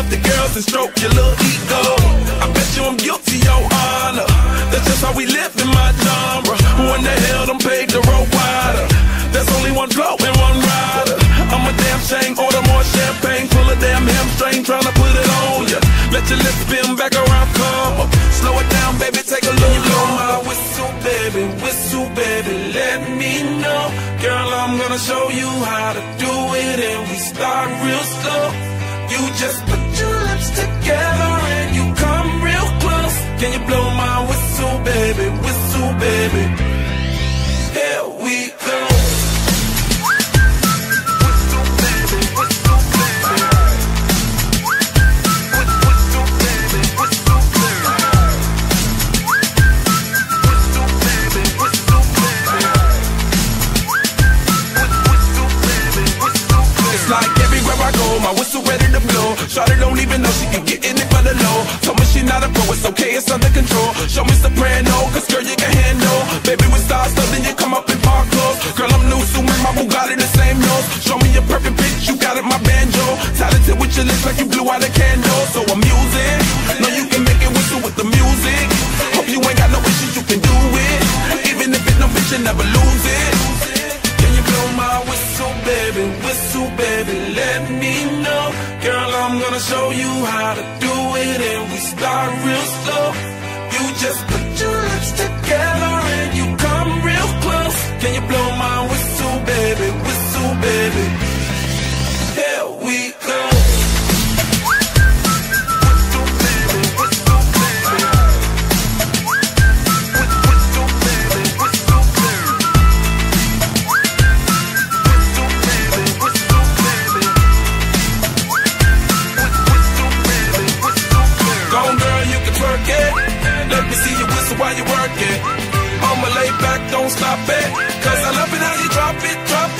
love to girls and stroke your little ego. I bet you I'm guilty, your honor. That's just how we live in my genre. Who in the hell done paved the road wider? There's only one Flo and one Rida. I'm a damn shame, order more champagne, pull a damn hamstring, tryna put it on ya. Let your lips spin back around, come up. Slow it down, baby, take a look. Blow my whistle, baby, whistle, baby, let me know. Girl, I'm gonna show you how to do it, and we start real slow. You just put lips together and you come real close. Can you blow my whistle, baby, whistle, baby? Here we go. Like my whistle ready to blow. Shawty don't even know she can get in it for the low. Told me she not a pro, it's okay, it's under control. Show me soprano, cause girl you can handle. Baby with stars, so you come up in park clothes. Girl I'm new, so my Bugatti the same nose. Show me your perfect pitch, you got it, my banjo. Talented with your lips like you blew out a candle. So I'm using, know you can make it whistle with the music. Hope you ain't got no issues, you can do it. Even if it's no bitch, you never lose it. Baby? Whistle, baby, let me know. Girl, I'm gonna show you how to do it, and we start real slow. You just put your lips together whistle while you work it. I'ma lay back, don't stop it. Cause I love it how you drop it, drop it